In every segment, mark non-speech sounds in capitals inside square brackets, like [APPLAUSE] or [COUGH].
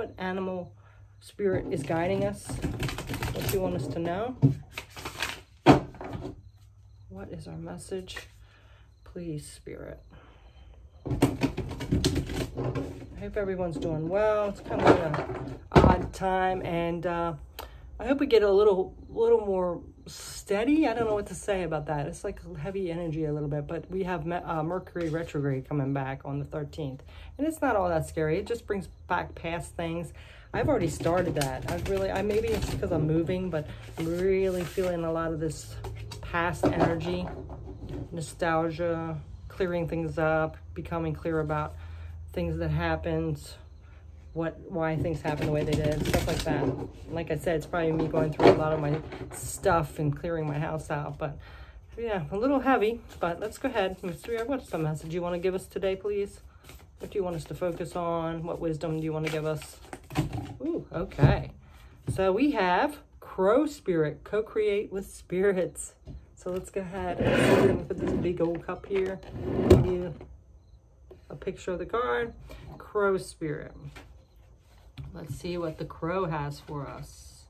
what animal spirit is guiding us, what do you want us to know. What is our message? Please, spirit. I hope everyone's doing well. It's kind of an odd time, and uh, I hope we get a little, little more steady. I don't know what to say about that. It's like heavy energy a little bit, but we have uh, Mercury retrograde coming back on the 13th, and it's not all that scary. It just brings back past things. I've already started that. I've really, I maybe it's because I'm moving, but I'm really feeling a lot of this past energy, nostalgia, clearing things up, becoming clear about things that happened, what why things happen the way they did, stuff like that. Like I said, it's probably me going through a lot of my stuff and clearing my house out, but yeah, a little heavy, but let's go ahead. What's the message you want to give us today, please? What do you want us to focus on? What wisdom do you want to give us? Ooh, okay. So we have Crow Spirit, co-create with spirits. So let's go ahead and put this big old cup here. Give you a picture of the card. Crow Spirit. Let's see what the crow has for us.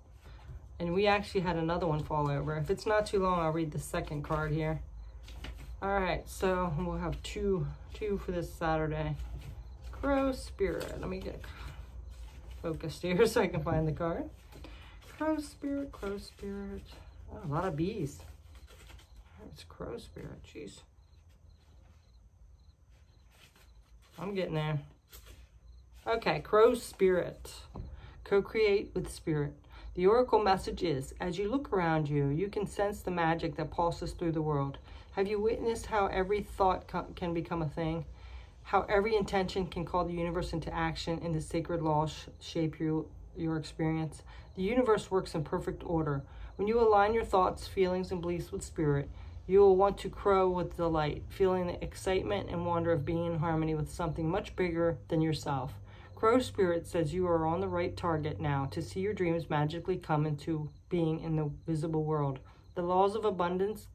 And we actually had another one fall over. If it's not too long, I'll read the second card here. All right, so we'll have two, two for this Saturday. Crow Spirit. Let me get focused here [LAUGHS] so I can find the card. Crow Spirit, Crow Spirit. Oh, a lot of bees. It's Crow Spirit, jeez. I'm getting there. Okay, Crow Spirit. Co-create with Spirit. The oracle message is, as you look around you, you can sense the magic that pulses through the world. Have you witnessed how every thought can become a thing? How every intention can call the universe into action and the sacred laws shape your, your experience? The universe works in perfect order. When you align your thoughts, feelings, and beliefs with spirit, you will want to crow with delight, feeling the excitement and wonder of being in harmony with something much bigger than yourself. Crow Spirit says you are on the right target now to see your dreams magically come into being in the visible world. The laws of abundance,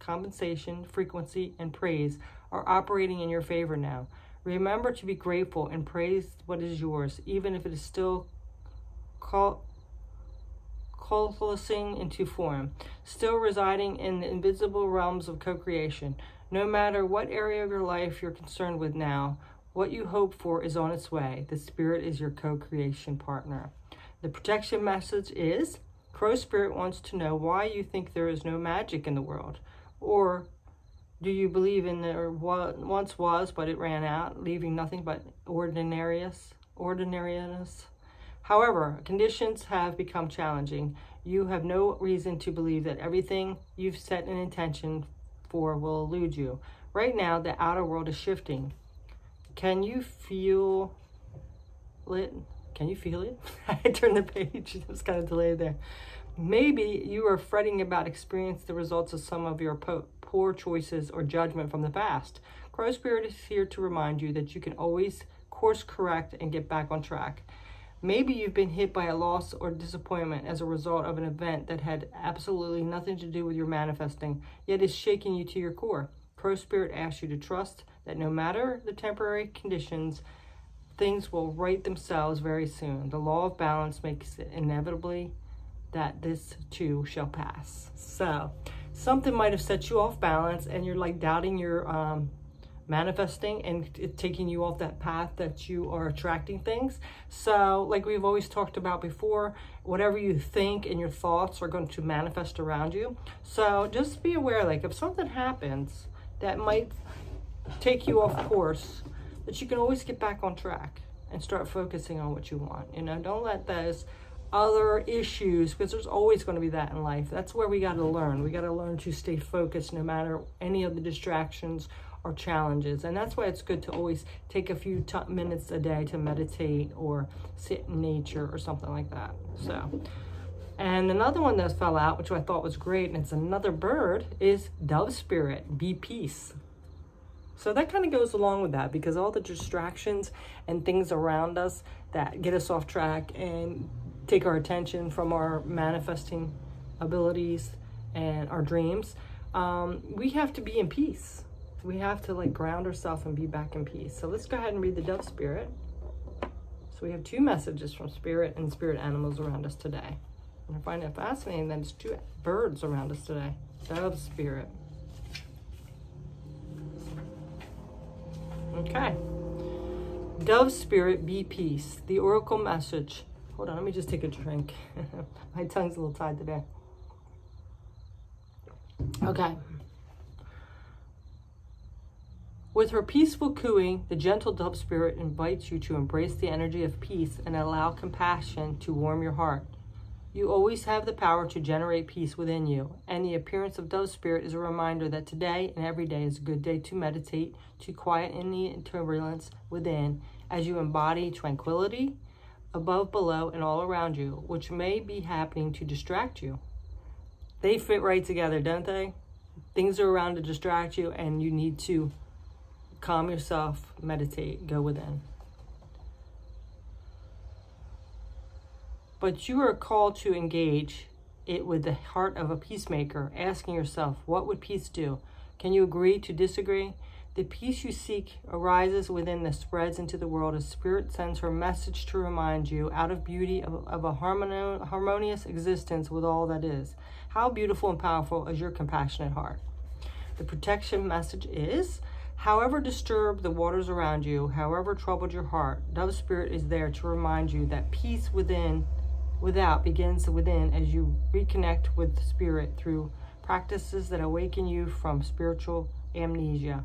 compensation, frequency, and praise are operating in your favor now. Remember to be grateful and praise what is yours, even if it is still coalescing into form, still residing in the invisible realms of co creation. No matter what area of your life you're concerned with now, what you hope for is on its way. The Spirit is your co creation partner. The protection message is Crow Spirit wants to know why you think there is no magic in the world. Or do you believe in there once was, but it ran out, leaving nothing but ordinariness? Ordinariness? However, conditions have become challenging. You have no reason to believe that everything you've set an intention for will elude you. Right now, the outer world is shifting. Can you feel it? Can you feel it? [LAUGHS] I turned the page. [LAUGHS] It was kind of delayed there. Maybe you are fretting about experiencing the results of some of your poor choices or judgment from the past. Crow Spirit is here to remind you that you can always course correct and get back on track. Maybe you've been hit by a loss or disappointment as a result of an event that had absolutely nothing to do with your manifesting, yet is shaking you to your core. Crow Spirit asks you to trust that no matter the temporary conditions, things will right themselves very soon. The law of balance makes it inevitably that this too shall pass. So, something might have set you off balance and you're like doubting your um, manifesting and taking you off that path that you are attracting things. So, like we've always talked about before, whatever you think and your thoughts are going to manifest around you. So, just be aware like if something happens that might take you off course, that you can always get back on track and start focusing on what you want. You know, don't let those other issues, because there's always going to be that in life. That's where we got to learn. We got to learn to stay focused no matter any of the distractions or challenges. And that's why it's good to always take a few minutes a day to meditate or sit in nature or something like that. So, and another one that fell out, which I thought was great, and it's another bird, is dove spirit, be peace. So that kind of goes along with that because all the distractions and things around us that get us off track and take our attention from our manifesting abilities and our dreams, um, we have to be in peace. We have to like ground ourselves and be back in peace. So let's go ahead and read the dove spirit. So we have two messages from spirit and spirit animals around us today. And I find it fascinating that it's two birds around us today. Dove spirit. Okay. Dove spirit, be peace. The oracle message. Hold on, let me just take a drink. [LAUGHS] My tongue's a little tied today. Okay. With her peaceful cooing, the gentle dove spirit invites you to embrace the energy of peace and allow compassion to warm your heart. You always have the power to generate peace within you, and the appearance of dove spirit is a reminder that today and every day is a good day to meditate, to quiet any turbulence within as you embody tranquility above, below, and all around you, which may be happening to distract you. They fit right together, don't they? Things are around to distract you, and you need to calm yourself, meditate, go within. But you are called to engage it with the heart of a peacemaker, asking yourself, what would peace do? Can you agree to disagree? The peace you seek arises within that spreads into the world as Spirit sends her message to remind you, out of beauty, of, of a harmonious existence with all that is. How beautiful and powerful is your compassionate heart? The protection message is However disturbed the waters around you, however troubled your heart, Dove Spirit is there to remind you that peace within, without begins within as you reconnect with Spirit through practices that awaken you from spiritual amnesia.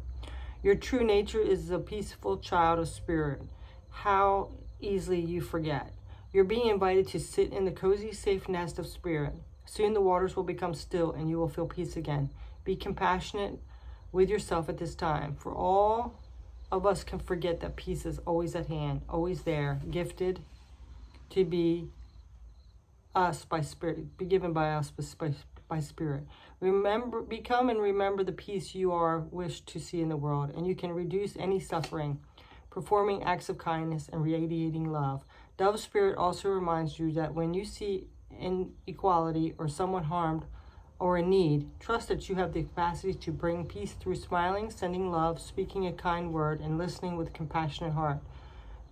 Your true nature is a peaceful child of Spirit. How easily you forget. You're being invited to sit in the cozy, safe nest of Spirit. Soon the waters will become still and you will feel peace again. Be compassionate with yourself at this time. For all of us can forget that peace is always at hand, always there, gifted to be us by spirit, be given by us by, by spirit. Remember, become and remember the peace you are wished to see in the world, and you can reduce any suffering, performing acts of kindness and radiating love. Dove Spirit also reminds you that when you see inequality or someone harmed, or in need, trust that you have the capacity to bring peace through smiling, sending love, speaking a kind word, and listening with compassionate heart.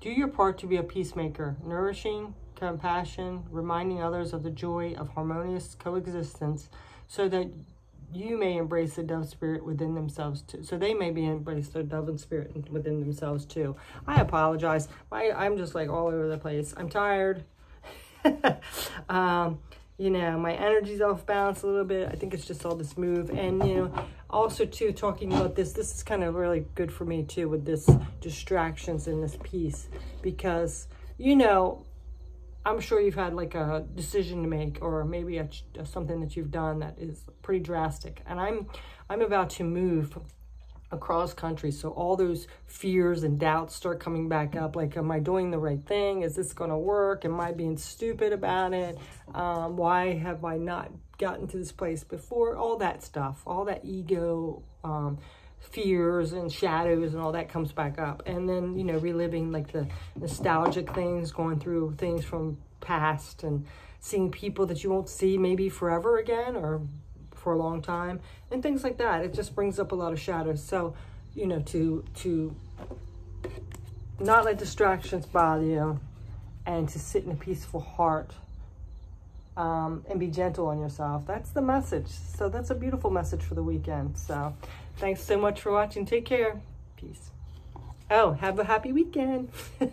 Do your part to be a peacemaker, nourishing compassion, reminding others of the joy of harmonious coexistence, so that you may embrace the dove spirit within themselves too. So they may be embrace the dove and spirit within themselves too. I apologize. I, I'm just like all over the place. I'm tired. [LAUGHS] um, you know, my energy's off balance a little bit. I think it's just all this move. And, you know, also too, talking about this, this is kind of really good for me too with this distractions in this peace because, you know, I'm sure you've had like a decision to make or maybe a, something that you've done that is pretty drastic. And I'm, I'm about to move across country. So all those fears and doubts start coming back up. Like, am I doing the right thing? Is this going to work? Am I being stupid about it? Um, why have I not gotten to this place before? All that stuff, all that ego, um, fears and shadows and all that comes back up. And then, you know, reliving like the nostalgic things, going through things from past and seeing people that you won't see maybe forever again or for a long time and things like that. It just brings up a lot of shadows. So, you know, to, to not let distractions bother you and to sit in a peaceful heart um, and be gentle on yourself. That's the message. So that's a beautiful message for the weekend. So thanks so much for watching. Take care. Peace. Oh, have a happy weekend. [LAUGHS]